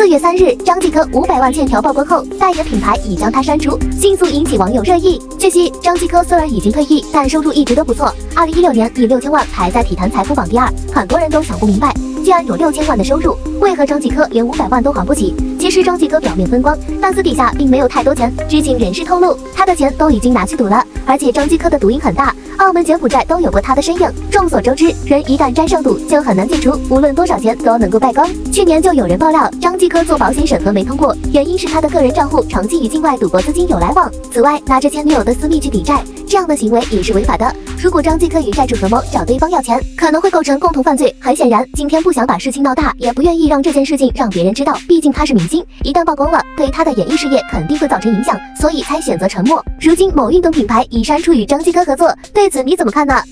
四月三日，张继科五百万欠条曝光后，代言品牌已将他删除，迅速引起网友热议。据悉，张继科虽然已经退役，但收入一直都不错。二零一六年以六千万排在体坛财富榜第二，很多人都想不明白，既然有六千万的收入，为何张继科连五百万都还不起？其实张继科表面风光，但私底下并没有太多钱。知情人士透露，他的钱都已经拿去赌了，而且张继科的赌瘾很大。澳门、柬埔寨都有过他的身影。众所周知，人一旦沾上赌，就很难戒除，无论多少钱都能够败光。去年就有人爆料，张继科做保险审核没通过，原因是他的个人账户长期与境外赌博资金有来往。此外，拿着前女友的私密去抵债，这样的行为也是违法的。如果张继科与债主合谋找对方要钱，可能会构成共同犯罪。很显然，今天不想把事情闹大，也不愿意让这件事情让别人知道，毕竟他是明一旦曝光了，对他的演艺事业肯定会造成影响，所以才选择沉默。如今某运动品牌已删除与张继科合作，对此你怎么看呢？